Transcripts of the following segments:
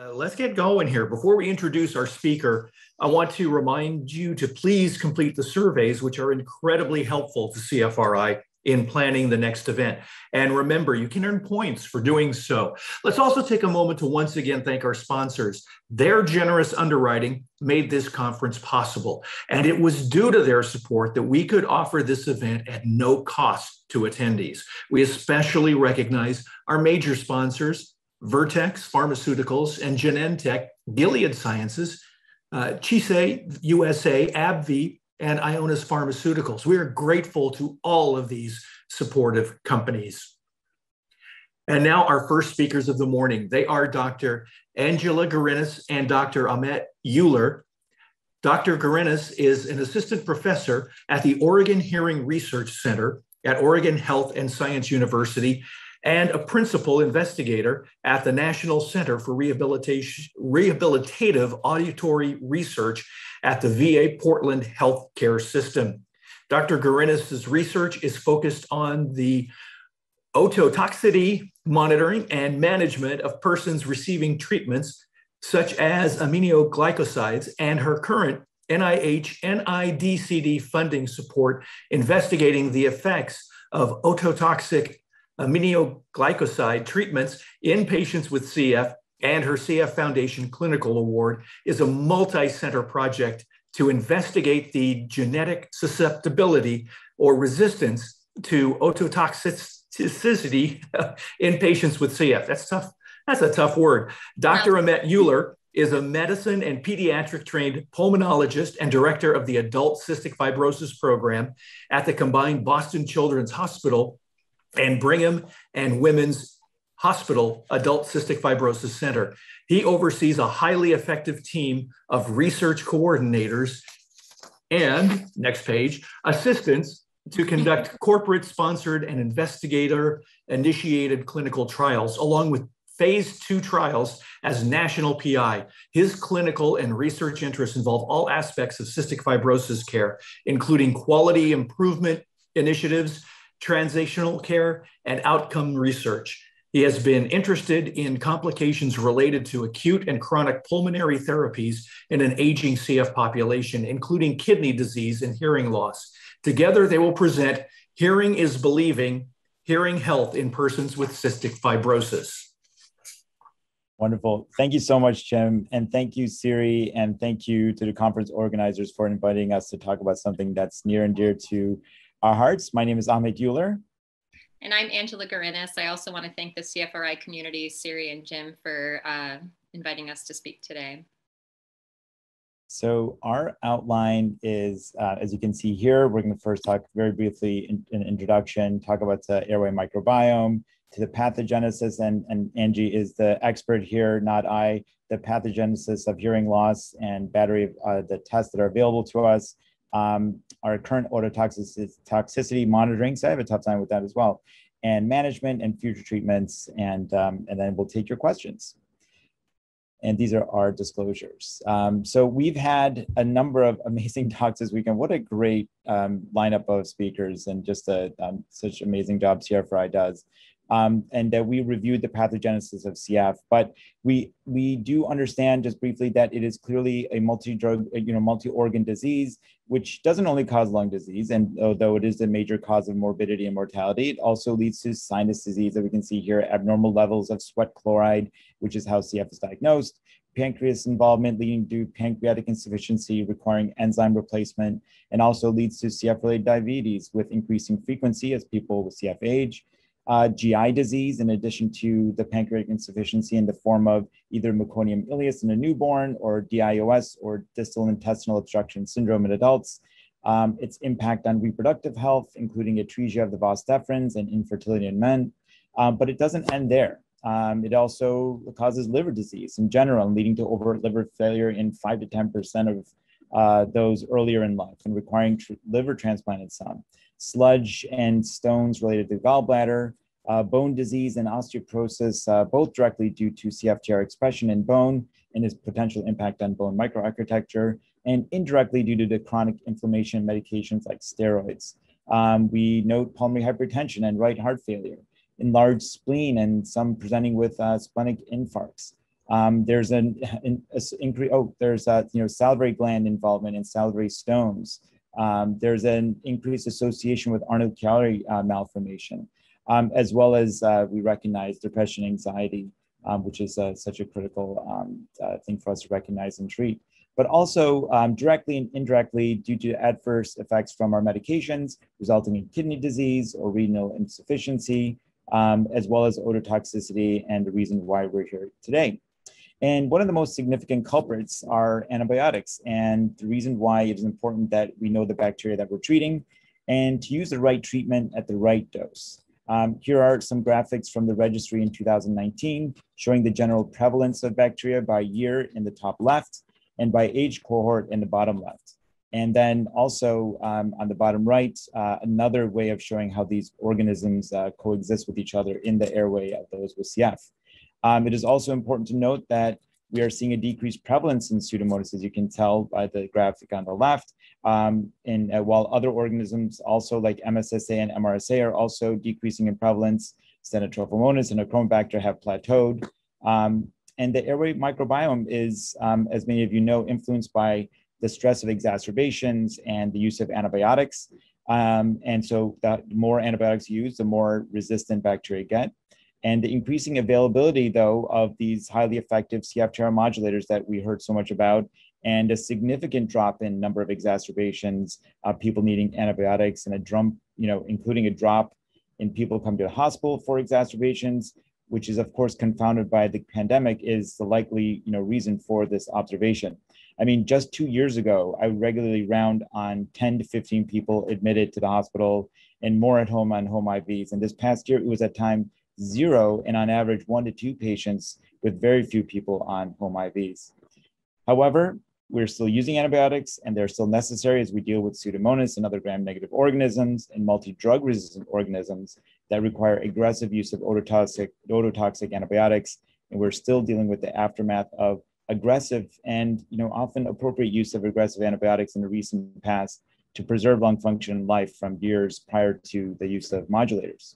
Uh, let's get going here. Before we introduce our speaker, I want to remind you to please complete the surveys, which are incredibly helpful to CFRI in planning the next event. And remember, you can earn points for doing so. Let's also take a moment to once again thank our sponsors. Their generous underwriting made this conference possible. And it was due to their support that we could offer this event at no cost to attendees. We especially recognize our major sponsors, Vertex Pharmaceuticals and Genentech, Gilead Sciences, uh, Chiesi USA, AbbVie, and Ionis Pharmaceuticals. We are grateful to all of these supportive companies. And now our first speakers of the morning. They are Dr. Angela Garinis and Dr. Ahmet Uluer. Dr. Garinis is an assistant professor at the Oregon Hearing Research Center at Oregon Health and Science University and a principal investigator at the National Center for Rehabilitation, Rehabilitative Auditory Research at the VA Portland Healthcare System. Dr. Garinis' research is focused on the ototoxicity monitoring and management of persons receiving treatments such as aminoglycosides and her current NIH NIDCD funding support investigating the effects of ototoxic aminoglycoside treatments in patients with CF and her CF Foundation Clinical Award is a multi center project to investigate the genetic susceptibility or resistance to ototoxicity in patients with CF. That's tough. That's a tough word. Dr. Ahmet Uluer is a medicine and pediatric trained pulmonologist and director of the Adult Cystic Fibrosis Program at the combined Boston Children's Hospital and Brigham and Women's Hospital Adult Cystic Fibrosis Center. He oversees a highly effective team of research coordinators and, next page, assistants to conduct corporate sponsored and investigator initiated clinical trials, along with phase two trials as national PI. His clinical and research interests involve all aspects of cystic fibrosis care, including quality improvement initiatives, translational care, and outcome research. He has been interested in complications related to acute and chronic pulmonary therapies in an aging CF population, including kidney disease and hearing loss. Together, they will present Hearing is Believing Hearing Health in Persons with Cystic Fibrosis. Wonderful. Thank you so much, Jim. And thank you, Siri. And thank you to the conference organizers for inviting us to talk about something that's near and dear to our hearts. My name is Ahmet Uluer. And I'm Angela Garinis. I also want to thank the CFRI community, Siri and Jim, for uh, inviting us to speak today. So our outline is, uh, as you can see here, we're going to first talk very briefly in, in introduction, talk about the airway microbiome, to the pathogenesis, and, and Angie is the expert here, not I, the pathogenesis of hearing loss and battery of uh, the tests that are available to us, um, our current ototoxicity monitoring. So I have a tough time with that as well, and management and future treatments, and um, and then we'll take your questions. And these are our disclosures. Um, so we've had a number of amazing talks this weekend. What a great um, lineup of speakers, and just a, um, such amazing job CFRI does um, and that we reviewed the pathogenesis of CF. But we we do understand just briefly that it is clearly a multi-drug, you know, multi-organ disease, which doesn't only cause lung disease, and although it is a major cause of morbidity and mortality, it also leads to sinus disease that we can see here, abnormal levels of sweat chloride, which is how CF is diagnosed. Pancreas involvement leading to pancreatic insufficiency requiring enzyme replacement, and also leads to CF-related diabetes with increasing frequency as people with CF age uh, GI disease in addition to the pancreatic insufficiency in the form of either meconium ileus in a newborn or DIOS or distal intestinal obstruction syndrome in adults. Um, its impact on reproductive health, including atresia of the vas deferens and infertility in men. Um, but it doesn't end there. Um, it also causes liver disease in general, leading to overt liver failure in 5 to 10% of uh, those earlier in life and requiring tr- liver transplant in some sludge and stones related to gallbladder, uh, bone disease and osteoporosis, uh, both directly due to CFTR expression in bone and its potential impact on bone microarchitecture, and indirectly due to the chronic inflammation medications like steroids. Um, we note pulmonary hypertension and right heart failure, enlarged spleen, and some presenting with uh, splenic infarcts. Um, there's an, an. Oh, there's a, you know salivary gland involvement and salivary stones. Um, there's an increased association with Arnold-Chiari uh, malformation, um, as well as uh, we recognize depression, anxiety, um, which is uh, such a critical um, uh, thing for us to recognize and treat. But also um, directly and indirectly due to adverse effects from our medications, resulting in kidney disease or renal insufficiency, um, as well as ototoxicity and the reason why we're here today. And one of the most significant culprits are antibiotics. And the reason why it is important that we know the bacteria that we're treating and to use the right treatment at the right dose. Um, here are some graphics from the registry in 2019 showing the general prevalence of bacteria by year in the top left and by age cohort in the bottom left. And then also um, on the bottom right, uh, another way of showing how these organisms uh, coexist with each other in the airway of those with CF. Um, it is also important to note that we are seeing a decreased prevalence in Pseudomonas, as you can tell by the graphic on the left. Um, and uh, while other organisms, also like MSSA and MRSA, are also decreasing in prevalence, Stenotrophomonas and Achromobacter have plateaued. Um, and the airway microbiome is, um, as many of you know, influenced by the stress of exacerbations and the use of antibiotics. Um, and so the more antibiotics used, the more resistant bacteria get. And the increasing availability, though, of these highly effective CFTR modulators that we heard so much about, and a significant drop in number of exacerbations, uh, people needing antibiotics, and a drum, you know, including a drop in people come to the hospital for exacerbations, which is of course confounded by the pandemic, is the likely, you know, reason for this observation. I mean, just two years ago, I regularly round on 10 to 15 people admitted to the hospital and more at home on home IVs. And this past year, it was at time zero, and on average, one to two patients with very few people on home IVs. However, we're still using antibiotics and they're still necessary as we deal with Pseudomonas and other gram-negative organisms and multi-drug resistant organisms that require aggressive use of ototoxic, ototoxic antibiotics. And we're still dealing with the aftermath of aggressive and you know often appropriate use of aggressive antibiotics in the recent past to preserve lung function and life from years prior to the use of modulators.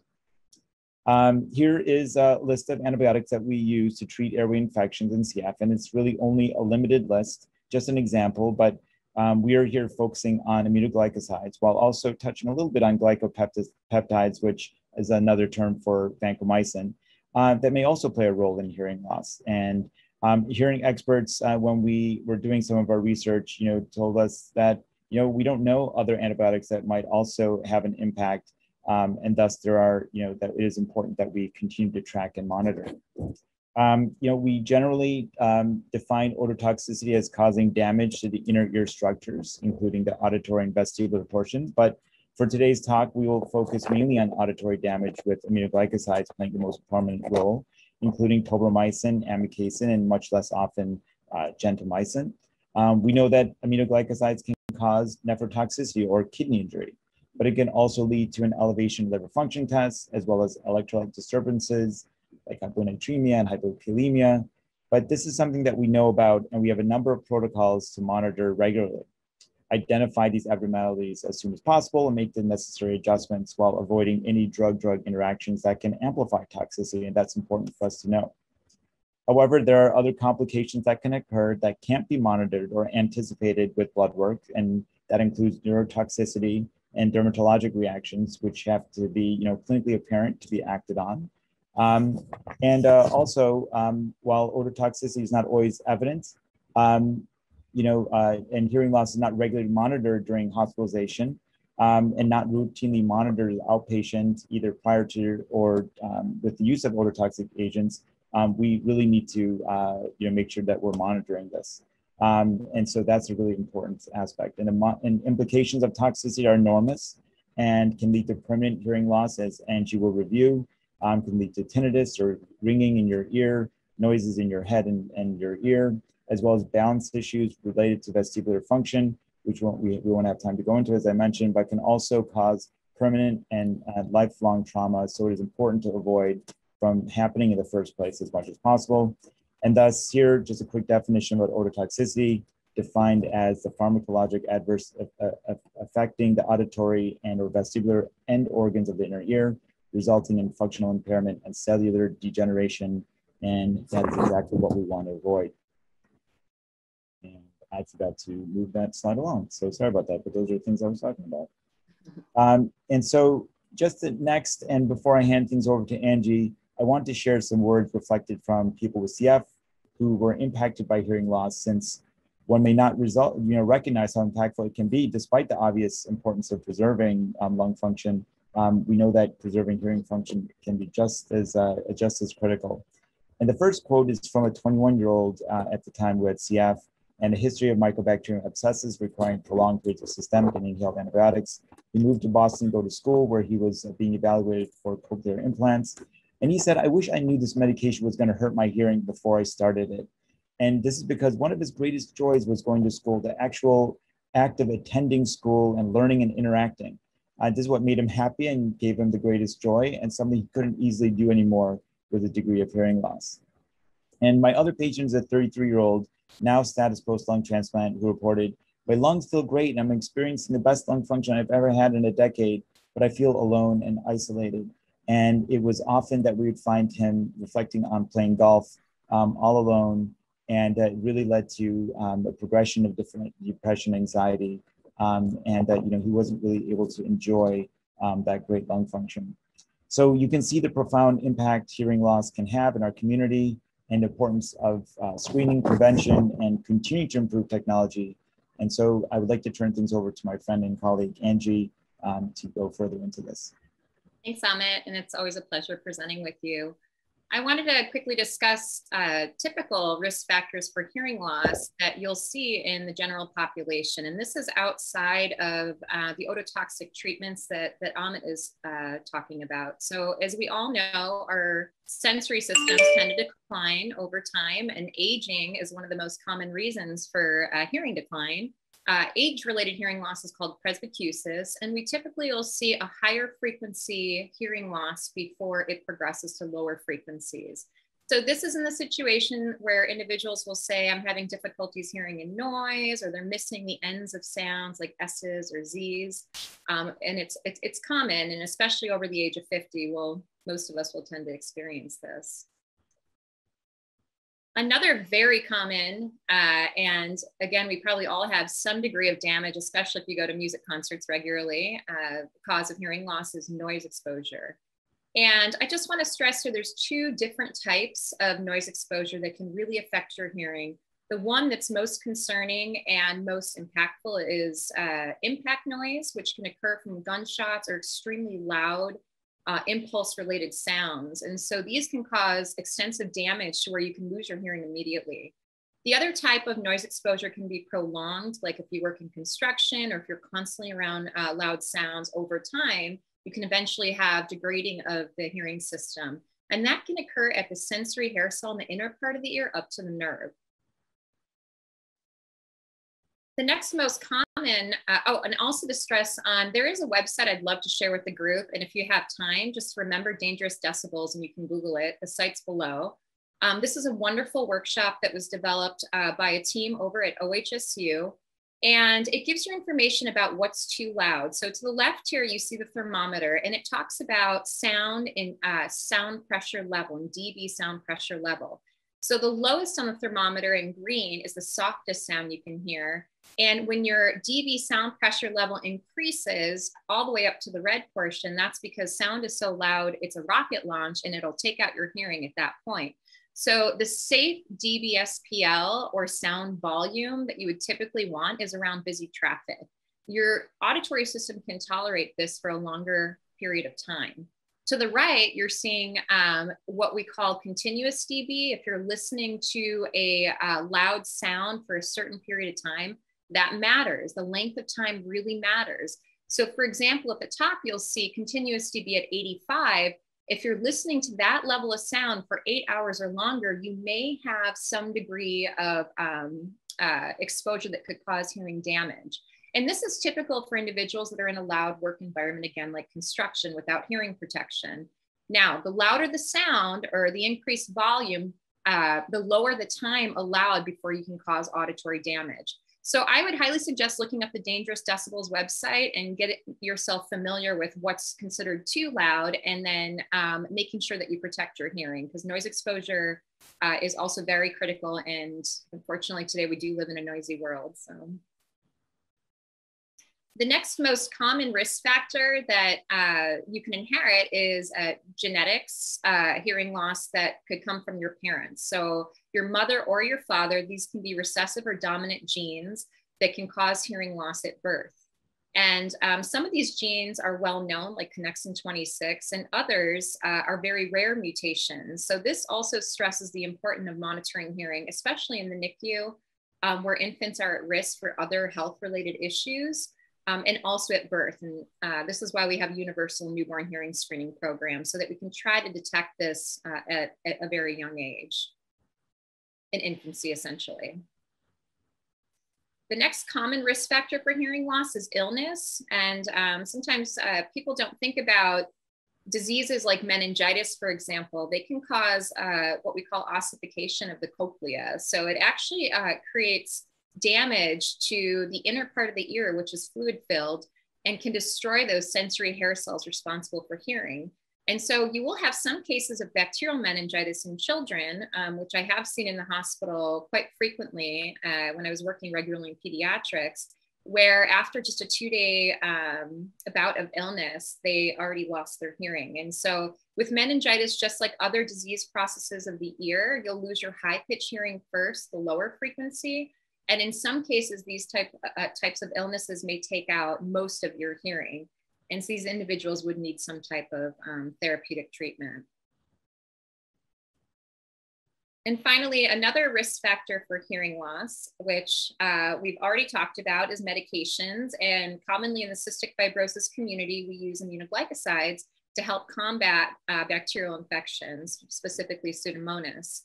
Um, here is a list of antibiotics that we use to treat airway infections in CF, and it's really only a limited list, just an example, but um, we are here focusing on aminoglycosides while also touching a little bit on glycopeptides, which is another term for vancomycin, uh, that may also play a role in hearing loss. And um, hearing experts, uh, when we were doing some of our research, you know, told us that, you know, we don't know other antibiotics that might also have an impact um, and thus there are, you know, that it is important that we continue to track and monitor. Um, you know, we generally um, define ototoxicity as causing damage to the inner ear structures, including the auditory and vestibular portions. But for today's talk, we will focus mainly on auditory damage with aminoglycosides playing the most prominent role, including tobramycin, amikacin, and much less often uh, gentamicin. Um, we know that aminoglycosides can cause nephrotoxicity or kidney injury but it can also lead to an elevation of liver function tests as well as electrolyte disturbances like hyponatremia and hypokalemia. But this is something that we know about, and we have a number of protocols to monitor regularly. Identify these abnormalities as soon as possible and make the necessary adjustments while avoiding any drug drug interactions that can amplify toxicity, and that's important for us to know. However, there are other complications that can occur that can't be monitored or anticipated with blood work, and that includes neurotoxicity, and dermatologic reactions, which have to be, you know, clinically apparent to be acted on. Um, and uh, also, um, while ototoxicity is not always evident, um, you know, uh, and hearing loss is not regularly monitored during hospitalization um, and not routinely monitored outpatient either prior to or um, with the use of ototoxic agents, um, we really need to, uh, you know, make sure that we're monitoring this. Um, and so that's a really important aspect. And, and, implications of toxicity are enormous and can lead to permanent hearing loss, as Angie will review, um, can lead to tinnitus or ringing in your ear, noises in your head and, and your ear, as well as balance issues related to vestibular function, which won't, we, we won't have time to go into, as I mentioned, but can also cause permanent and uh, lifelong trauma. So it is important to avoid from happening in the first place as much as possible. And thus here, just a quick definition about ototoxicity, defined as the pharmacologic adverse affecting the auditory and or vestibular end organs of the inner ear, resulting in functional impairment and cellular degeneration And that's exactly what we want to avoid. And I forgot to move that slide along. So sorry about that, but those are things I was talking about. Um, and so just the next, and before I hand things over to Angie, I want to share some words reflected from people with CF who were impacted by hearing loss since one may not result, you know, recognize how impactful it can be despite the obvious importance of preserving um, lung function. Um, we know that preserving hearing function can be just as, uh, just as critical. And the first quote is from a 21 year old uh, at the time who had CF and a history of mycobacterium abscessus requiring prolonged periods of systemic and inhaled antibiotics. He moved to Boston to go to school where he was being evaluated for cochlear implants. And he said, I wish I knew this medication was going to hurt my hearing before I started it. And this is because one of his greatest joys was going to school, the actual act of attending school and learning and interacting. Uh, this is what made him happy and gave him the greatest joy, and something he couldn't easily do anymore with a degree of hearing loss. And my other patient is a 33 year old, now status post lung transplant, who reported, My lungs feel great, and I'm experiencing the best lung function I've ever had in a decade, but I feel alone and isolated. And it was often that we would find him reflecting on playing golf um, all alone. And uh, it really led to um, a progression of different depression, anxiety, um, and that you know he wasn't really able to enjoy um, that great lung function. So you can see the profound impact hearing loss can have in our community and the importance of uh, screening, prevention, and continuing to improve technology. And so I would like to turn things over to my friend and colleague, Angie, um, to go further into this. Thanks, Ahmet, and it's always a pleasure presenting with you. I wanted to quickly discuss uh, typical risk factors for hearing loss that you'll see in the general population. And this is outside of uh, the ototoxic treatments that, that Ahmet is uh, talking about. So as we all know, our sensory systems tend to decline over time and aging is one of the most common reasons for uh, hearing decline. Uh, age-related hearing loss is called presbycusis, and we typically will see a higher frequency hearing loss before it progresses to lower frequencies. So this is in the situation where individuals will say, I'm having difficulties hearing in noise, or they're missing the ends of sounds like S's or Z's. Um, and it's, it's, it's common, and especially over the age of 50, well, most of us will tend to experience this. Another very common, uh, and again, we probably all have some degree of damage, especially if you go to music concerts regularly, uh, cause of hearing loss is noise exposure. And I just want to stress here there's two different types of noise exposure that can really affect your hearing. The one that's most concerning and most impactful is uh, impact noise, which can occur from gunshots or extremely loud uh, impulse related sounds. And so these can cause extensive damage to where you can lose your hearing immediately. The other type of noise exposure can be prolonged, like if you work in construction or if you're constantly around uh, loud sounds over time, you can eventually have degrading of the hearing system. And that can occur at the sensory hair cell in the inner part of the ear up to the nerve. The next most common, uh, oh, and also to stress on, there is a website I'd love to share with the group. And if you have time, just remember dangerous decibels and you can Google it. The site's below. Um, this is a wonderful workshop that was developed uh, by a team over at OHSU. And it gives you information about what's too loud. So to the left here, you see the thermometer and it talks about sound in uh, sound pressure level and dB sound pressure level. So the lowest on the thermometer in green is the softest sound you can hear. And when your dB sound pressure level increases all the way up to the red portion, that's because sound is so loud, it's a rocket launch and it'll take out your hearing at that point. So the safe dBSPL or sound volume that you would typically want is around busy traffic. Your auditory system can tolerate this for a longer period of time. To the right, you're seeing um, what we call continuous dB. If you're listening to a uh, loud sound for a certain period of time, that matters. The length of time really matters. So, for example, at the top, you'll see continuous dB at 85. If you're listening to that level of sound for eight hours or longer, you may have some degree of um, uh, exposure that could cause hearing damage. And this is typical for individuals that are in a loud work environment, again, like construction without hearing protection. Now, the louder the sound or the increased volume, uh, the lower the time allowed before you can cause auditory damage. So I would highly suggest looking up the Dangerous Decibels website and get yourself familiar with what's considered too loud and then um, making sure that you protect your hearing because noise exposure uh, is also very critical. And unfortunately today we do live in a noisy world. So. The next most common risk factor that uh, you can inherit is uh, genetics, uh, hearing loss that could come from your parents. So, your mother or your father, these can be recessive or dominant genes that can cause hearing loss at birth. And um, some of these genes are well known, like connexin 26, and others uh, are very rare mutations. So, this also stresses the importance of monitoring hearing, especially in the NICU, um, where infants are at risk for other health related issues um, and also at birth. And uh, this is why we have universal newborn hearing screening programs so that we can try to detect this uh, at, at, a very young age, in infancy essentially. The next common risk factor for hearing loss is illness. And um, sometimes uh, people don't think about diseases like meningitis, for example, they can cause uh, what we call ossification of the cochlea. So it actually uh, creates damage to the inner part of the ear, which is fluid filled, and can destroy those sensory hair cells responsible for hearing. And so you will have some cases of bacterial meningitis in children, um, which I have seen in the hospital quite frequently uh, when I was working regularly in pediatrics, where after just a two day um, bout of illness, they already lost their hearing. And so with meningitis, just like other disease processes of the ear, you'll lose your high pitch hearing first, the lower frequency, and in some cases, these type, uh, types of illnesses may take out most of your hearing. And so these individuals would need some type of um, therapeutic treatment. And finally, another risk factor for hearing loss, which uh, we've already talked about, is medications. And commonly in the cystic fibrosis community, we use aminoglycosides to help combat uh, bacterial infections, specifically Pseudomonas.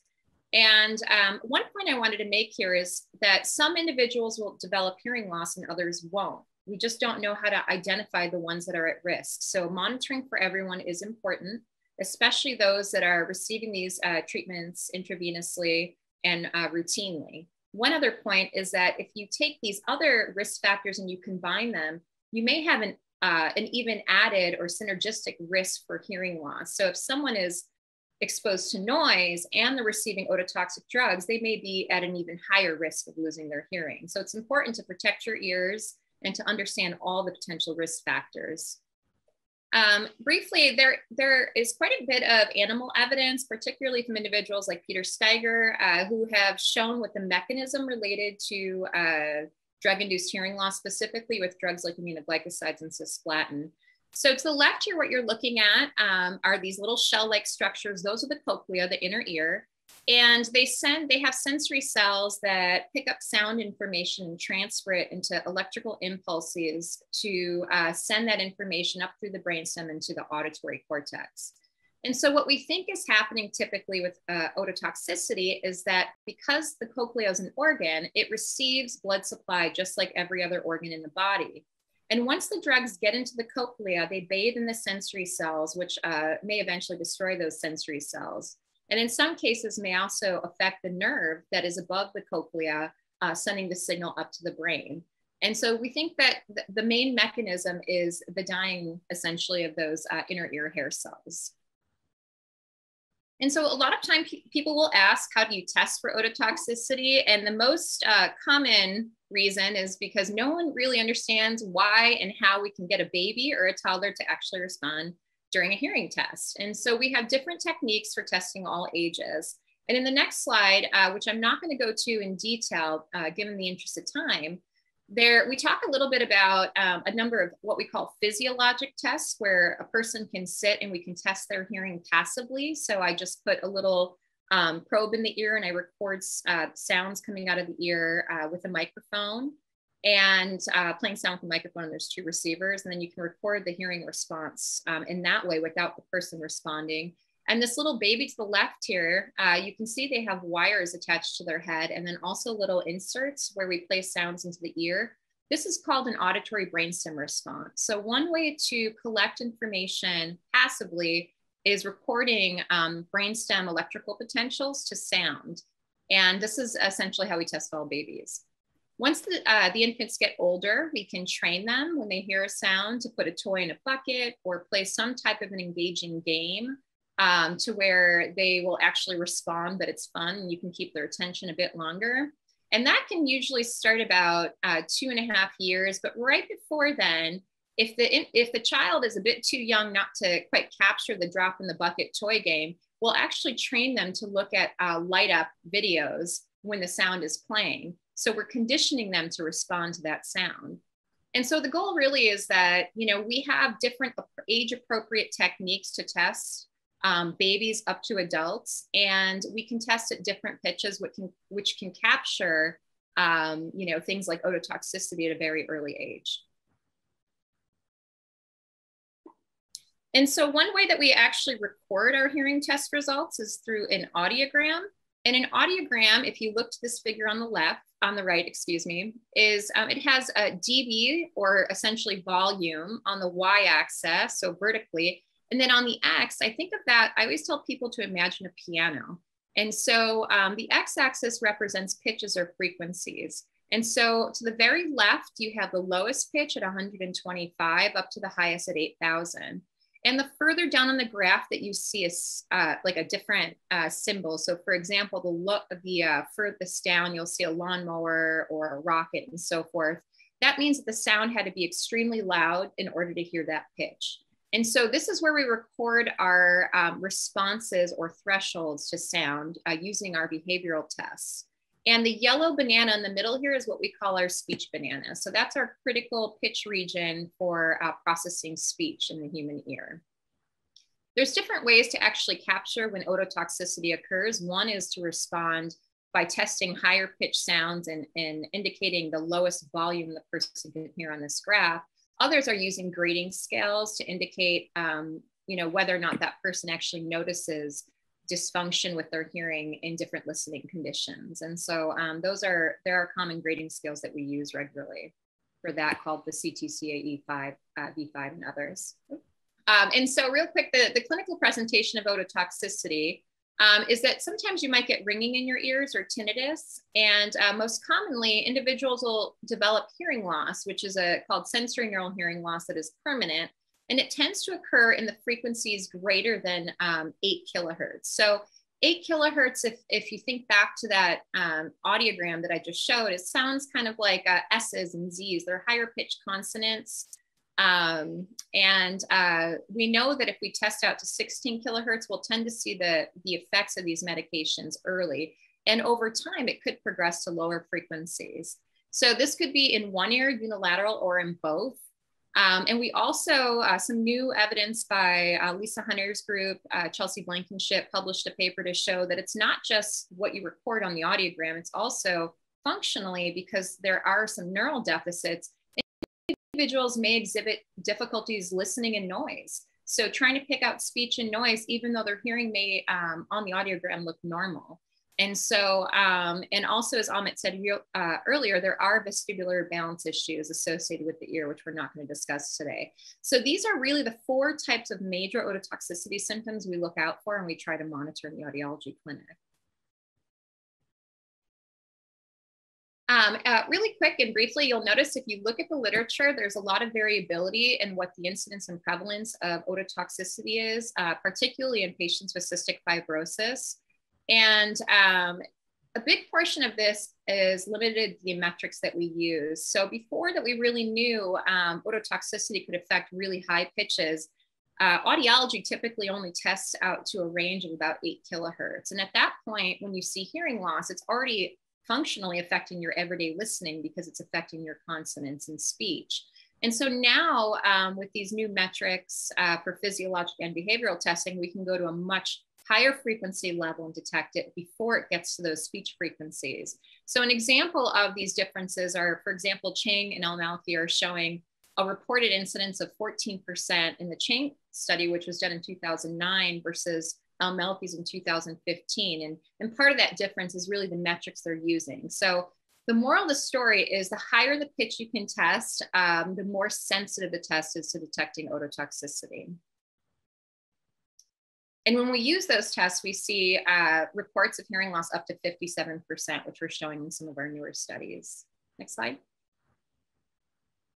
And um, one point I wanted to make here is that some individuals will develop hearing loss and others won't. We just don't know how to identify the ones that are at risk. So monitoring for everyone is important, especially those that are receiving these uh, treatments intravenously and uh, routinely. One other point is that if you take these other risk factors and you combine them, you may have an, uh, an even added or synergistic risk for hearing loss. So if someone is exposed to noise and they're receiving ototoxic drugs, they may be at an even higher risk of losing their hearing. So it's important to protect your ears and to understand all the potential risk factors. Um, briefly, there, there is quite a bit of animal evidence, particularly from individuals like Peter Steyger, uh, who have shown what the mechanism related to uh, drug-induced hearing loss, specifically with drugs like aminoglycosides and cisplatin. So to the left here, what you're looking at um, are these little shell-like structures. Those are the cochlea, the inner ear. And they send, they have sensory cells that pick up sound information and transfer it into electrical impulses to uh, send that information up through the brainstem into the auditory cortex. And so what we think is happening typically with uh, ototoxicity is that because the cochlea is an organ, it receives blood supply just like every other organ in the body. And once the drugs get into the cochlea, they bathe in the sensory cells, which uh, may eventually destroy those sensory cells. And in some cases may also affect the nerve that is above the cochlea, uh, sending the signal up to the brain. And so we think that th the main mechanism is the dying essentially of those uh, inner ear hair cells. And so a lot of time pe people will ask, how do you test for ototoxicity? And the most uh, common reason is because no one really understands why and how we can get a baby or a toddler to actually respond during a hearing test. And so we have different techniques for testing all ages. And in the next slide, uh, which I'm not going to go to in detail, uh, given the interest of time, there we talk a little bit about um, a number of what we call physiologic tests where a person can sit and we can test their hearing passively. So i just put a little um, probe in the ear and i record uh, sounds coming out of the ear uh, with a microphone and uh, playing sound with a microphone and there's two receivers and then you can record the hearing response um, in that way without the person responding and this little baby to the left here, uh, you can see they have wires attached to their head and then also little inserts where we place sounds into the ear. This is called an auditory brainstem response. So one way to collect information passively is recording um, brainstem electrical potentials to sound. And this is essentially how we test all babies. Once the, uh, the infants get older, we can train them when they hear a sound to put a toy in a bucket or play some type of an engaging game um, to where they will actually respond, but it's fun and you can keep their attention a bit longer. And that can usually start about uh, two and a half years, but right before then, if the if the child is a bit too young not to quite capture the drop in the bucket toy game, we'll actually train them to look at uh, light up videos when the sound is playing. So we're conditioning them to respond to that sound. And so the goal really is that you know we have different age appropriate techniques to test um, babies up to adults, and we can test at different pitches, which can which can capture um, you know things like ototoxicity at a very early age. And so one way that we actually record our hearing test results is through an audiogram. And an audiogram, if you look to this figure on the left, on the right, excuse me, is um, it has a dB or essentially volume on the y-axis, so vertically. And then on the x, I think of that, I always tell people to imagine a piano. And so um, the x-axis represents pitches or frequencies. And so to the very left, you have the lowest pitch at 125 up to the highest at 8,000. And the further down on the graph that you see is uh, like a different uh, symbol. So for example, the look the uh, furthest down, you'll see a lawnmower or a rocket and so forth. That means that the sound had to be extremely loud in order to hear that pitch. And so this is where we record our um, responses or thresholds to sound uh, using our behavioral tests. And the yellow banana in the middle here is what we call our speech banana. So that's our critical pitch region for uh, processing speech in the human ear. There's different ways to actually capture when ototoxicity occurs. One is to respond by testing higher pitch sounds and, and indicating the lowest volume the person can hear on this graph. Others are using grading scales to indicate um, you know, whether or not that person actually notices dysfunction with their hearing in different listening conditions. And so um, those are, there are common grading skills that we use regularly for that called the CTCAE 5, uh, V5 and others. Um, and so real quick, the, the clinical presentation of ototoxicity um, is that sometimes you might get ringing in your ears or tinnitus. And uh, most commonly, individuals will develop hearing loss, which is a called sensory neural hearing loss that is permanent and it tends to occur in the frequencies greater than um, eight kilohertz. So eight kilohertz, if, if you think back to that um, audiogram that I just showed, it sounds kind of like uh, S's and Z's. They're higher pitch consonants. Um, and uh, we know that if we test out to 16 kilohertz, we'll tend to see the, the effects of these medications early. And over time, it could progress to lower frequencies. So this could be in one ear, unilateral, or in both. Um, and we also, uh, some new evidence by uh, Lisa Hunter's group, uh, Chelsea Blankenship published a paper to show that it's not just what you record on the audiogram, it's also functionally because there are some neural deficits. Individuals may exhibit difficulties listening in noise. So trying to pick out speech and noise, even though their hearing may um, on the audiogram look normal. And so, um, and also as Ahmet said uh, earlier, there are vestibular balance issues associated with the ear, which we're not going to discuss today. So these are really the four types of major ototoxicity symptoms we look out for and we try to monitor in the audiology clinic. Um, uh, really quick and briefly, you'll notice if you look at the literature, there's a lot of variability in what the incidence and prevalence of ototoxicity is, uh, particularly in patients with cystic fibrosis. And um, a big portion of this is limited the metrics that we use. So before that, we really knew um, ototoxicity could affect really high pitches. Uh, audiology typically only tests out to a range of about eight kilohertz. And at that point, when you see hearing loss, it's already functionally affecting your everyday listening because it's affecting your consonants and speech. And so now um, with these new metrics uh, for physiologic and behavioral testing, we can go to a much higher frequency level and detect it before it gets to those speech frequencies. So an example of these differences are, for example, Chang and Al-Malky are showing a reported incidence of 14% in the Chang study, which was done in 2009 versus Al-Malky's in 2015. And, and part of that difference is really the metrics they're using. So the moral of the story is the higher the pitch you can test, um, the more sensitive the test is to detecting ototoxicity. And when we use those tests, we see uh, reports of hearing loss up to 57%, which we're showing in some of our newer studies. Next slide.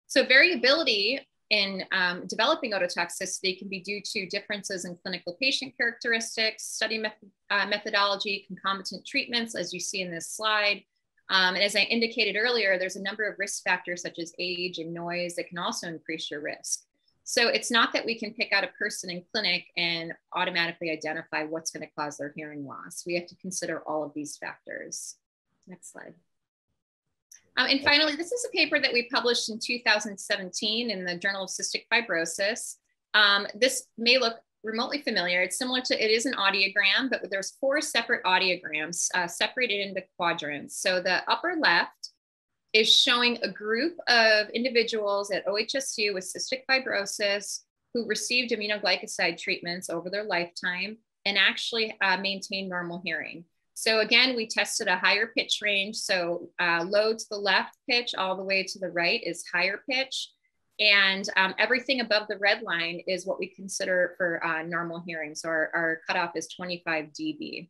So variability in um, developing ototoxicity can be due to differences in clinical patient characteristics, study uh, methodology, concomitant treatments, as you see in this slide. Um, and as I indicated earlier, there's a number of risk factors such as age and noise that can also increase your risk. So it's not that we can pick out a person in clinic and automatically identify what's going to cause their hearing loss. We have to consider all of these factors. Next slide. Um, and finally, this is a paper that we published in 2017 in the Journal of Cystic Fibrosis. Um, this may look remotely familiar. It's similar to, it is an audiogram, but there's four separate audiograms uh, separated into quadrants. So the upper left is showing a group of individuals at OHSU with cystic fibrosis who received aminoglycoside treatments over their lifetime and actually uh, maintained normal hearing. So again, we tested a higher pitch range. So uh, low to the left pitch all the way to the right is higher pitch. And um, everything above the red line is what we consider for uh, normal hearing. So our, our cutoff is 25 dB.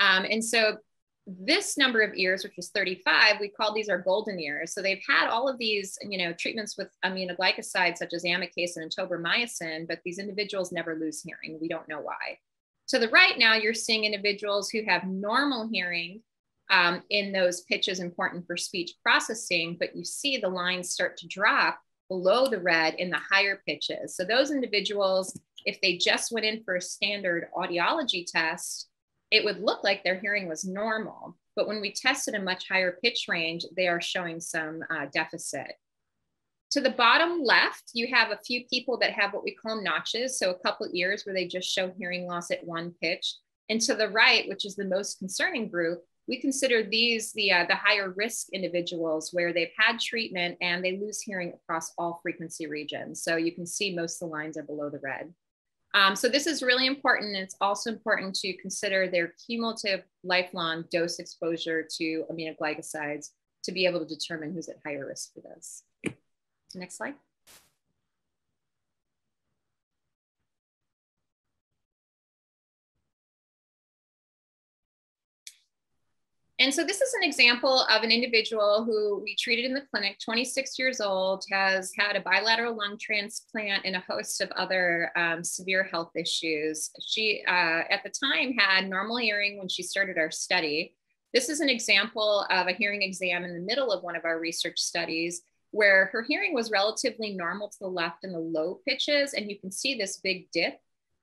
Um, and so this number of ears, which was 35, we call these our golden ears. So they've had all of these, you know, treatments with aminoglycosides such as amikacin and tobramycin, but these individuals never lose hearing. We don't know why. To the right now, you're seeing individuals who have normal hearing um, in those pitches important for speech processing, but you see the lines start to drop below the red in the higher pitches. So those individuals, if they just went in for a standard audiology test, it would look like their hearing was normal. But when we tested a much higher pitch range, they are showing some uh, deficit. To the bottom left, you have a few people that have what we call notches. So a couple ears where they just show hearing loss at one pitch. And to the right, which is the most concerning group, we consider these the, uh, the higher risk individuals where they've had treatment and they lose hearing across all frequency regions. So you can see most of the lines are below the red. Um, so this is really important. It's also important to consider their cumulative lifelong dose exposure to aminoglycosides to be able to determine who's at higher risk for this. Next slide. And so this is an example of an individual who we treated in the clinic, 26 years old, has had a bilateral lung transplant and a host of other um, severe health issues. She, uh, at the time, had normal hearing when she started our study. This is an example of a hearing exam in the middle of one of our research studies where her hearing was relatively normal to the left in the low pitches, and you can see this big dip.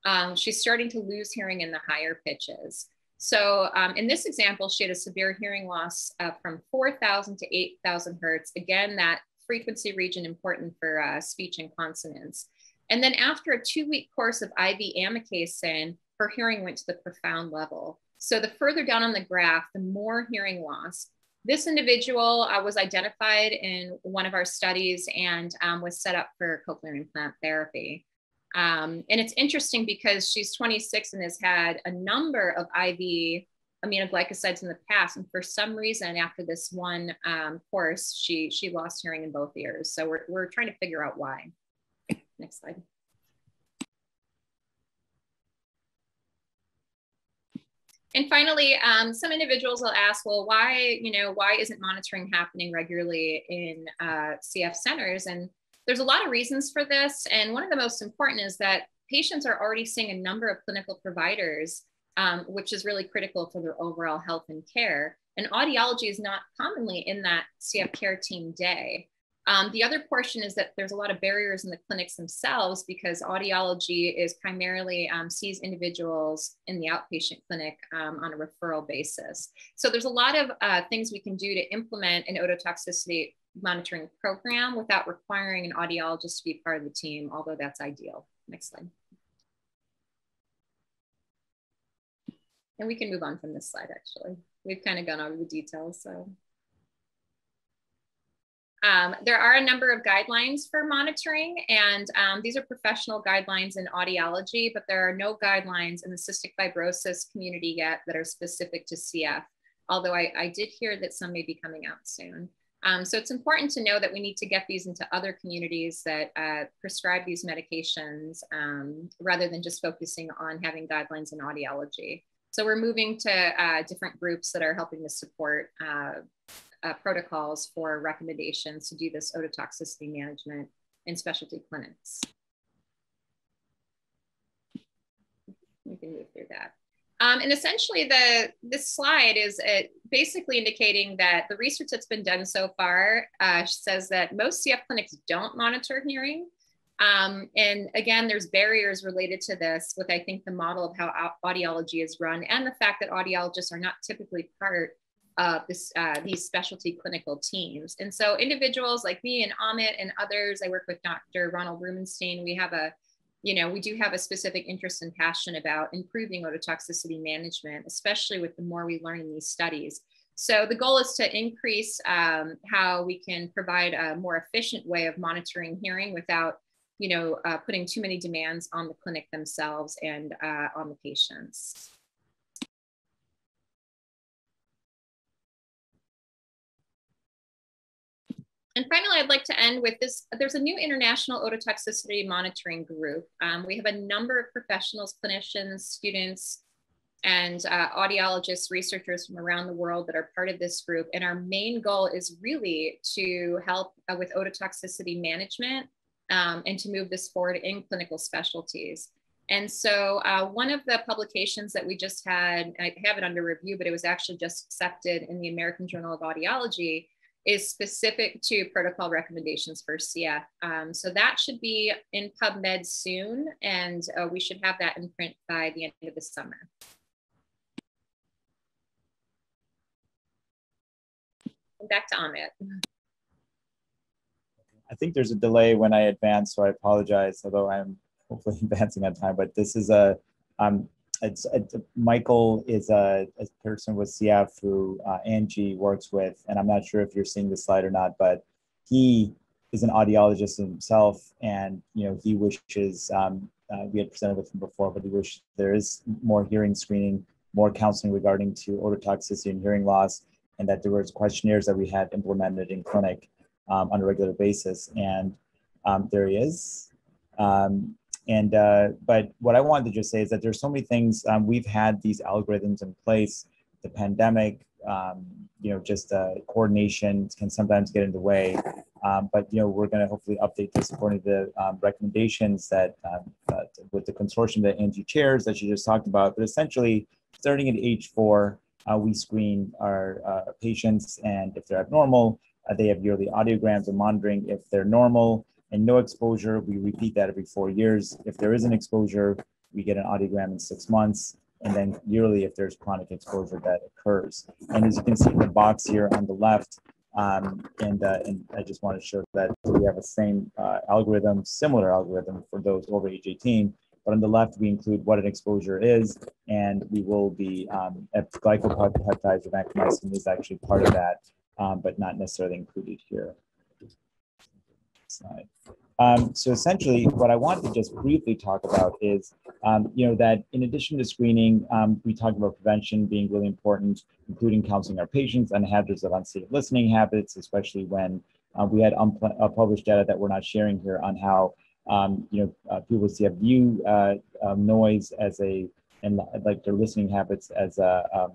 Um, she's starting to lose hearing in the higher pitches. So um, in this example, she had a severe hearing loss uh, from 4,000 to 8,000 hertz. Again, that frequency region important for uh, speech and consonants. And then after a two week course of IV amikacin, her hearing went to the profound level. So the further down on the graph, the more hearing loss. This individual uh, was identified in one of our studies and um, was set up for cochlear implant therapy. Um, and it's interesting because she's 26 and has had a number of IV aminoglycosides in the past. And for some reason, after this one um, course, she, she lost hearing in both ears. So we're, we're trying to figure out why. Next slide. And finally, um, some individuals will ask, well, why, you know, why isn't monitoring happening regularly in uh, CF centers? And there's a lot of reasons for this. And one of the most important is that patients are already seeing a number of clinical providers, um, which is really critical for their overall health and care. And audiology is not commonly in that CF care team day. Um, the other portion is that there's a lot of barriers in the clinics themselves because audiology is primarily um, sees individuals in the outpatient clinic um, on a referral basis. So there's a lot of uh, things we can do to implement an ototoxicity monitoring program without requiring an audiologist to be part of the team, although that's ideal. Next slide. And we can move on from this slide actually. We've kind of gone over the details, so um, there are a number of guidelines for monitoring, and um, these are professional guidelines in audiology, but there are no guidelines in the cystic fibrosis community yet that are specific to CF, although I, I did hear that some may be coming out soon. Um, so it's important to know that we need to get these into other communities that uh, prescribe these medications um, rather than just focusing on having guidelines in audiology. So we're moving to uh, different groups that are helping to support uh, uh, protocols for recommendations to do this ototoxicity management in specialty clinics. We can move through that. Um, and essentially, the this slide is uh, basically indicating that the research that's been done so far uh, says that most CF clinics don't monitor hearing. Um, and again, there's barriers related to this with, I think, the model of how audiology is run and the fact that audiologists are not typically part this, uh, these specialty clinical teams. And so individuals like me and Ahmet and others, I work with Dr. Ronald Rubenstein, we have a you know, we do have a specific interest and passion about improving ototoxicity management, especially with the more we learn in these studies. So the goal is to increase um, how we can provide a more efficient way of monitoring hearing without, you know, uh, putting too many demands on the clinic themselves and uh, on the patients. And finally, I'd like to end with this. There's a new international ototoxicity monitoring group. Um, we have a number of professionals, clinicians, students, and uh, audiologists, researchers from around the world that are part of this group. And our main goal is really to help uh, with ototoxicity management um, and to move this forward in clinical specialties. And so uh, one of the publications that we just had, I have it under review, but it was actually just accepted in the American Journal of Audiology, is specific to protocol recommendations for CF. Um, so that should be in PubMed soon, and uh, we should have that in print by the end of the summer. back to Ahmet. I think there's a delay when I advance, so I apologize, although I'm hopefully advancing on time, but this is a, um, it's, it's, Michael is a, a, person with CF who uh, Angie works with, and I'm not sure if you're seeing the slide or not, but he is an audiologist himself, and you know he wishes um, uh, we had presented with him before, but he wishes there is more hearing screening, more counseling regarding to ototoxicity and hearing loss, and that there was questionnaires that we had implemented in clinic um, on a regular basis, and um, there he is. Um, and uh, but what I wanted to just say is that there's so many things um, we've had these algorithms in place. The pandemic, um, you know, just uh, coordination can sometimes get in the way. Um, but you know, we're going to hopefully update this according to the um, recommendations that um, uh, with the consortium that Angie chairs that she just talked about. But essentially, starting at age four, uh, we screen our uh, patients, and if they're abnormal, they have yearly audiograms and monitoring. If they're normal, and no exposure, we repeat that every four years. If there is an exposure, we get an audiogram in six months, and then yearly if there's chronic exposure that occurs. And as you can see in the box here on the left, um, and, uh, and I just want to show that we have the same uh, algorithm, similar algorithm for those over age 18. But on the left, we include what an exposure is, and we will be, um, glycopeptides or vancomycin is actually part of that, um, but not necessarily included here slide. Um, so essentially, what I wanted to just briefly talk about is, um, you know, that in addition to screening, um, we talked about prevention being really important, including counseling our patients on hazards of unsafe listening habits, especially when uh, we had unpublished data that we're not sharing here on how, um, you know, uh, people with uh, um, noise as a and like their listening habits as a um,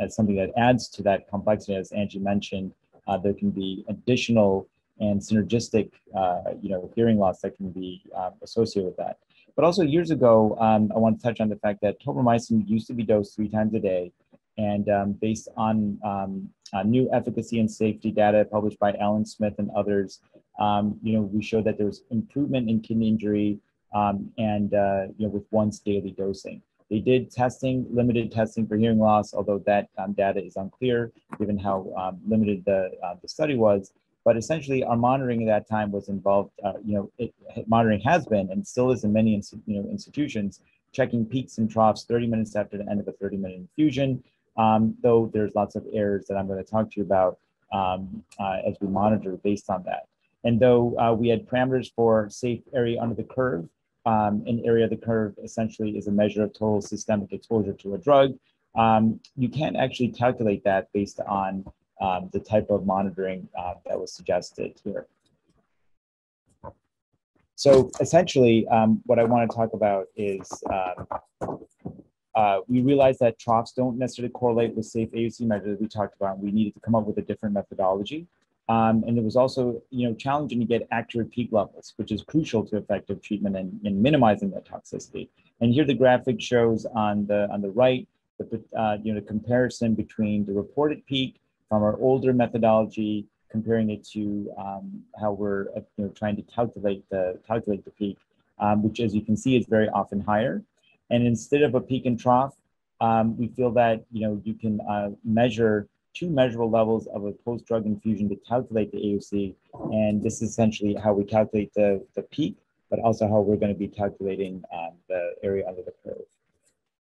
as something that adds to that complexity. As Angie mentioned, uh, there can be additional and synergistic, uh, you know, hearing loss that can be um, associated with that. But also years ago, um, I want to touch on the fact that tobramycin used to be dosed three times a day. And um, based on um, uh, new efficacy and safety data published by Alan Smith and others, um, you know, we showed that there was improvement in kidney injury and, uh, you know, with once daily dosing. They did testing, limited testing for hearing loss, although that data is unclear given how limited the, uh, the study was. But essentially, our monitoring at that time was involved. Uh, you know, it, monitoring has been and still is in many you know institutions checking peaks and troughs 30 minutes after the end of a 30-minute infusion. Um, though there's lots of errors that I'm going to talk to you about um, uh, as we monitor based on that. And though uh, we had parameters for safe area under the curve, um, an area of the curve essentially is a measure of total systemic exposure to a drug. Um, you can't actually calculate that based on um, the type of monitoring uh, that was suggested here. So essentially, um, what I want to talk about is um, uh, we realized that troughs don't necessarily correlate with safe AUC measures we talked about. We needed to come up with a different methodology. Um, and it was also, you know, challenging to get accurate peak levels, which is crucial to effective treatment and, and minimizing that toxicity. And here the graphic shows on the on the right the uh, you know the comparison between the reported peak from our older methodology, comparing it to um, how we're uh, you know trying to calculate the calculate the peak, um, which as you can see is very often higher. And instead of a peak and trough, um, we feel that you know you can uh, measure two measurable levels of a post-drug infusion to calculate the AUC. And this is essentially how we calculate the, the peak, but also how we're going to be calculating um, the area under the curve.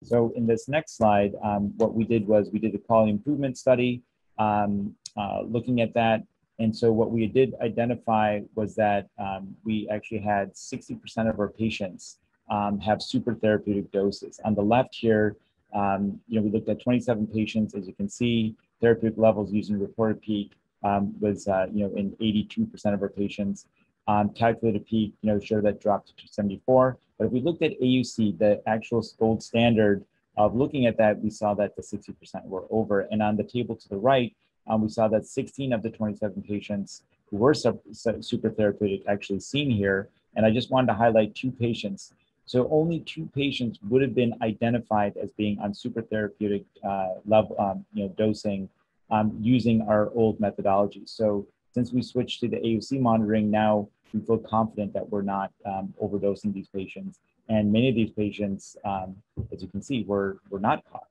So in this next slide, um, what we did was we did a quality improvement study um, uh, looking at that. And so what we did identify was that um, we actually had 60% of our patients um, have super therapeutic doses. On the left here, um, you know, we looked at 27 patients, as you can see, therapeutic levels using reported peak um, was, uh, you know, in 82% of our patients. Um, calculated peak, you know, showed that dropped to 74. But if we looked at AUC, the actual gold standard of looking at that, we saw that the 60% were over. And on the table to the right, um, we saw that 16 of the 27 patients who were super therapeutic actually seen here. And I just wanted to highlight two patients. So only two patients would have been identified as being on super therapeutic uh, level, um, you know, dosing um, using our old methodology. So since we switched to the AUC monitoring, now we feel confident that we're not um, overdosing these patients. And many of these patients, um, as you can see, were, were not caught.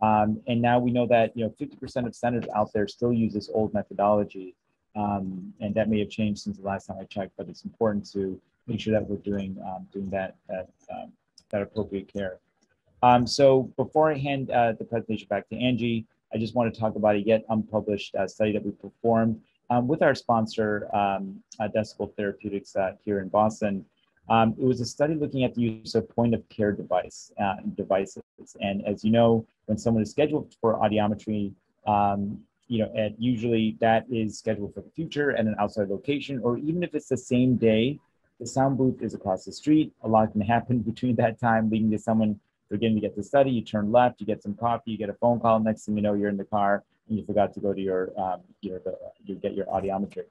Um, and now we know that you know 50% of centers out there still use this old methodology. Um, and that may have changed since the last time I checked, but it's important to make sure that we're doing, um, doing that, that, that appropriate care. so before I hand uh, the presentation back to Angie, I just want to talk about a yet unpublished uh, study that we performed um, with our sponsor, um, uh, Decibel Therapeutics uh, here in Boston. Um, it was a study looking at the use of point of care device uh, devices. And as you know, when someone is scheduled for audiometry, um, you know, at usually that is scheduled for the future at an outside location, or even if it's the same day, the sound booth is across the street. A lot can happen between that time, leading to someone beginning to get the study, you turn left, you get some coffee, you get a phone call. Next thing you know, you're in the car and you forgot to go to your, um, your the, you get your audiometry.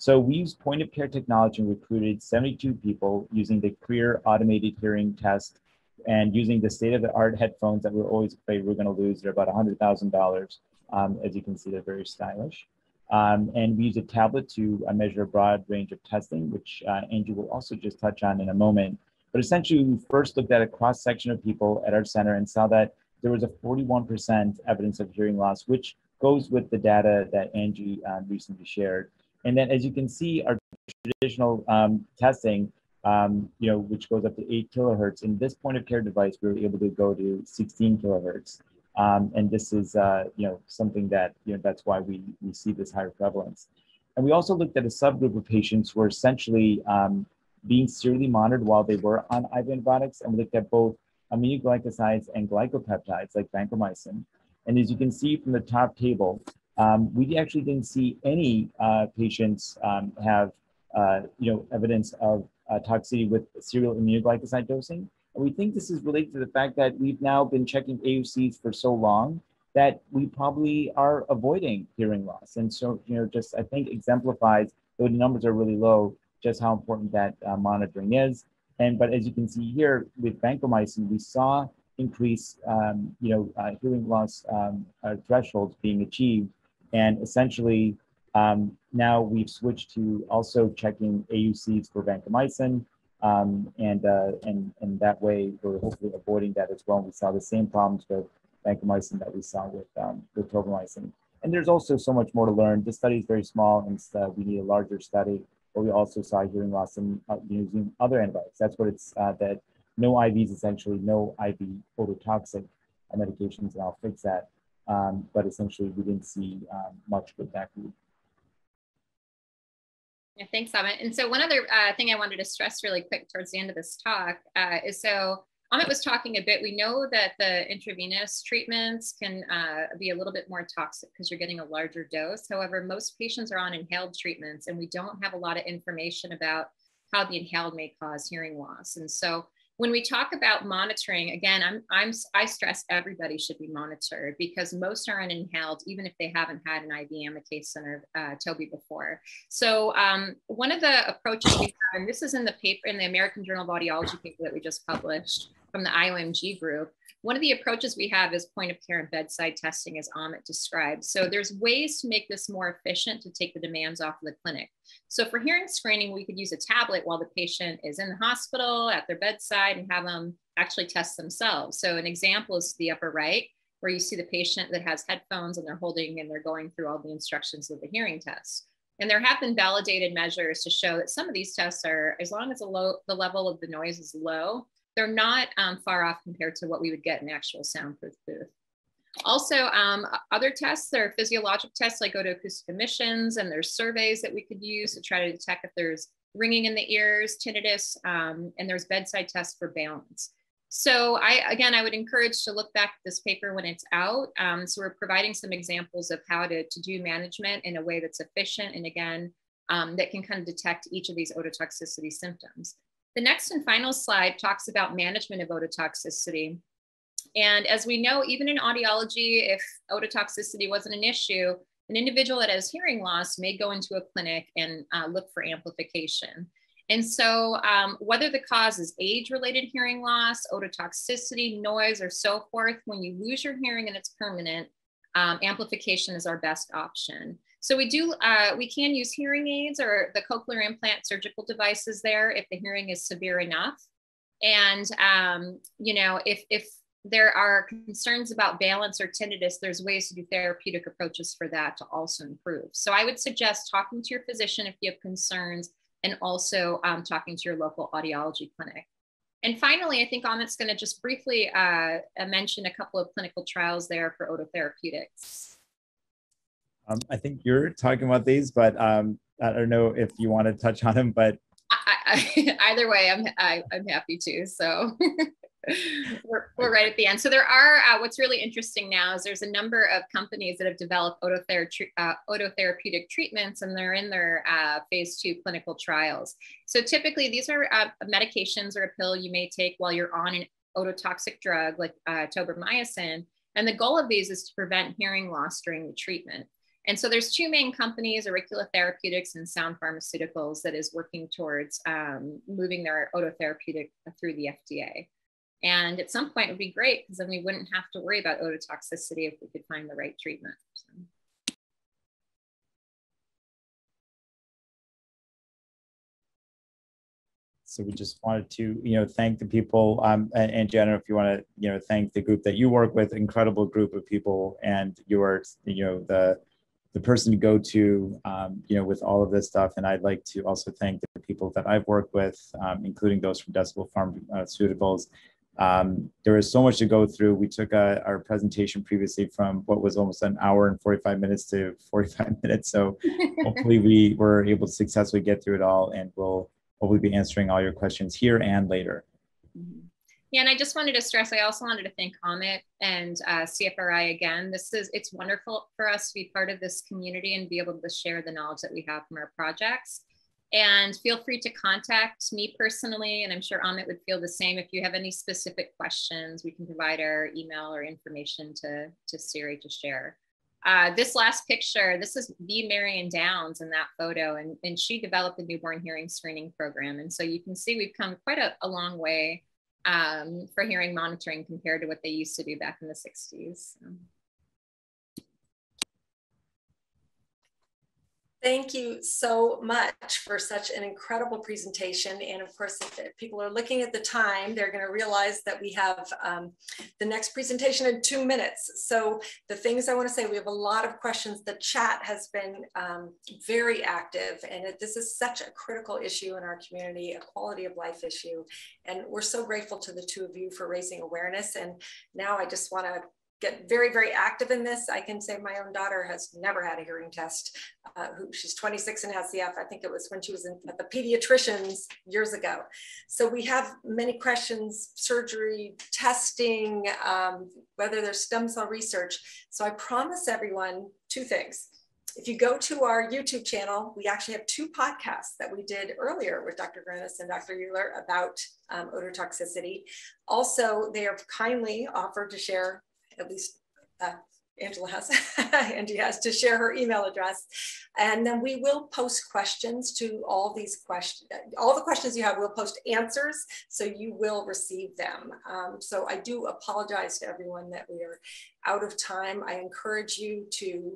So we used point of care technology and recruited 72 people using the Clear automated hearing test and using the state of the art headphones that we are always afraid we are going to lose. They're about $100,000. Um, as you can see, they're very stylish. Um, and we use a tablet to uh, measure a broad range of testing, which uh, Angie will also just touch on in a moment. But essentially, we first looked at a cross section of people at our center and saw that there was a 41% evidence of hearing loss, which goes with the data that Angie um, recently shared. And then, as you can see, our traditional um, testing, um, you know, which goes up to eight kilohertz. In this point of care device, we were able to go to 16 kilohertz. Um, and this is, uh, you know, something that, you know, that's why we, we see this higher prevalence. And we also looked at a subgroup of patients who were essentially um, being serially monitored while they were on IV antibiotics. And we looked at both aminoglycosides and glycopeptides like vancomycin. And as you can see from the top table, um, we actually didn't see any uh, patients um, have uh, you know, evidence of uh, toxicity with serial aminoglycoside dosing. And we think this is related to the fact that we've now been checking AUCs for so long that we probably are avoiding hearing loss. And so, you know, just I think exemplifies, though the numbers are really low, just how important that uh, monitoring is. And but as you can see here with vancomycin, we saw increased, um, you know, uh, hearing loss um, uh, thresholds being achieved, and essentially um, now we've switched to also checking AUCs for vancomycin, um, and uh, and and that way we're hopefully avoiding that as well. And we saw the same problems with vancomycin that we saw with um, with tobramycin. And there's also so much more to learn. This study is very small, and uh, we need a larger study but we also saw hearing loss in uh, using other antibiotics. That's what it's uh, that no IVs essentially no IV ototoxic medications, and I'll fix that. Um, but essentially, we didn't see um, much with that group. Yeah, thanks, Ahmet. And so one other uh, thing I wanted to stress really quick towards the end of this talk uh, is so Ahmet was talking a bit. We know that the intravenous treatments can uh, be a little bit more toxic because you're getting a larger dose. However, most patients are on inhaled treatments, and we don't have a lot of information about how the inhaled may cause hearing loss. And so, when we talk about monitoring, again, I'm, I'm, I stress everybody should be monitored because most are uninhaled, even if they haven't had an IV case center uh, TOBI before. So um, one of the approaches we have, and this is in the paper, in the American Journal of Audiology paper that we just published from the IOMG group, one of the approaches we have is point of care and bedside testing, as Ahmet described. So there's ways to make this more efficient to take the demands off of the clinic. So for hearing screening, we could use a tablet while the patient is in the hospital at their bedside and have them actually test themselves. So an example is the upper right, where you see the patient that has headphones and they're holding and they're going through all the instructions of the hearing test. And there have been validated measures to show that some of these tests are, as long as the, low, the level of the noise is low, they're not um, far off compared to what we would get in actual soundproof booth. Also, um, other tests, there are physiologic tests like otoacoustic emissions, and there's surveys that we could use to try to detect if there's ringing in the ears, tinnitus, um, and there's bedside tests for balance. So I, again, I would encourage to look back at this paper when it's out. Um, so we're providing some examples of how to, to do management in a way that's efficient and again, um, that can kind of detect each of these ototoxicity symptoms. The next and final slide talks about management of ototoxicity. And as we know, even in audiology, if ototoxicity wasn't an issue, an individual that has hearing loss may go into a clinic and uh, look for amplification. And so, um, whether the cause is age related hearing loss, ototoxicity, noise, or so forth, when you lose your hearing and it's permanent, um, amplification is our best option. So we do, uh, we can use hearing aids or the cochlear implant surgical devices there if the hearing is severe enough. And, um, you know, if, if there are concerns about balance or tinnitus, there's ways to do therapeutic approaches for that to also improve. So I would suggest talking to your physician if you have concerns and also um, talking to your local audiology clinic. And finally, I think Ahmet's going to just briefly uh, mention a couple of clinical trials there for ototherapeutics. Um, I think you're talking about these, but um, I don't know if you want to touch on them. But I, I, either way, I'm I, am i am happy to. So we're, we're right at the end. So there are uh, what's really interesting now is there's a number of companies that have developed otothera- uh, ototherapeutic treatments, and they're in their uh, phase two clinical trials. So typically, these are uh, medications or a pill you may take while you're on an ototoxic drug like uh, tobramycin. And the goal of these is to prevent hearing loss during the treatment. And so there's two main companies, Oricula Therapeutics and Sound Pharmaceuticals, that is working towards um, moving their ototherapeutic through the FDA. And at some point it would be great because then we wouldn't have to worry about ototoxicity if we could find the right treatment. So. So we just wanted to, you know, thank the people. Um, and, and if you want to, you know, thank the group that you work with, incredible group of people, and you are, you know, the the person to go to, um, you know, with all of this stuff. And I'd like to also thank the people that I've worked with, um, including those from Decibel Pharmaceuticals. Um, there is so much to go through. We took uh, our presentation previously from what was almost an hour and 45 minutes to 45 minutes. So hopefully we were able to successfully get through it all and we'll hopefully be answering all your questions here and later. Mm-hmm. Yeah, and I just wanted to stress, I also wanted to thank Ahmet and uh, CFRI again. This is, it's wonderful for us to be part of this community and be able to share the knowledge that we have from our projects. And feel free to contact me personally, and I'm sure Ahmet would feel the same. If you have any specific questions, we can provide our email or information to, to CFRI to share. Uh, this last picture, this is V. Marion Downs in that photo, and, and she developed the newborn hearing screening program. And so you can see we've come quite a, a long way um, for hearing monitoring compared to what they used to do back in the 60s. So. Thank you so much for such an incredible presentation. And of course, if people are looking at the time, they're going to realize that we have um, the next presentation in two minutes. So the things I want to say, we have a lot of questions. The chat has been um, very active and it, this is such a critical issue in our community, a quality of life issue. And we're so grateful to the two of you for raising awareness. And now I just want to get very, very active in this. I can say my own daughter has never had a hearing test. Uh, who, she's 26 and has CF. I think it was when she was in, at the pediatrician's years ago. So we have many questions, surgery, testing, um, whether there's stem cell research. So I promise everyone two things. if you go to our YouTube channel, we actually have two podcasts that we did earlier with Dr. Garinis and Dr. Uluer about um, ototoxicity. Also, they are kindly offered to share, at least uh, Angela has, Angie has to share her email address. And then we will post questions to all these questions, all the questions you have, we'll post answers. So you will receive them. Um, so I do apologize to everyone that we are out of time. I encourage you to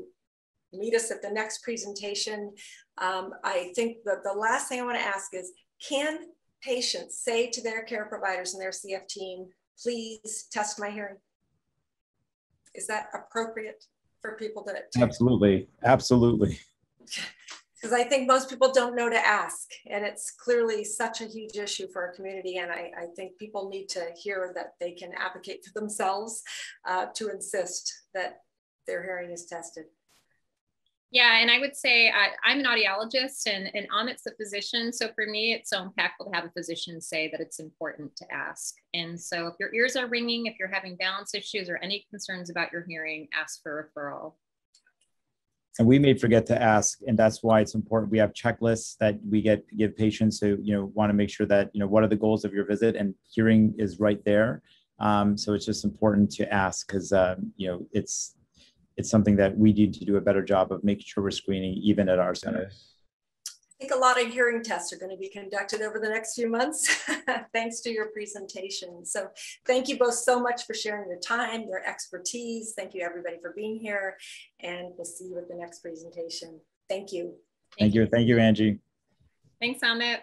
meet us at the next presentation. Um, I think that the last thing I wanna ask is, can patients say to their care providers and their CF team, please test my hearing? Is that appropriate for people to? absolutely, absolutely. Because I think most people don't know to ask, and it's clearly such a huge issue for our community. And I, I think people need to hear that they can advocate for themselves uh, to insist that their hearing is tested. Yeah, and I would say I, am an audiologist and, and Ahmet's a physician. So for me, it's so impactful to have a physician say that it's important to ask. And so if your ears are ringing, if you're having balance issues or any concerns about your hearing, ask for referral. And we may forget to ask, and that's why it's important. We have checklists that we get give patients who you know want to make sure that you know what are the goals of your visit, and hearing is right there. Um, so it's just important to ask because um, you know it's it's something that we need to do a better job of making sure we're screening even at our centers. I think a lot of hearing tests are going to be conducted over the next few months, thanks to your presentation. So thank you both so much for sharing your time, your expertise. Thank you everybody for being here and we'll see you at the next presentation. Thank you. Thank you. Thank you, Angie. Thanks, Ahmet.